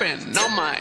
rapping on my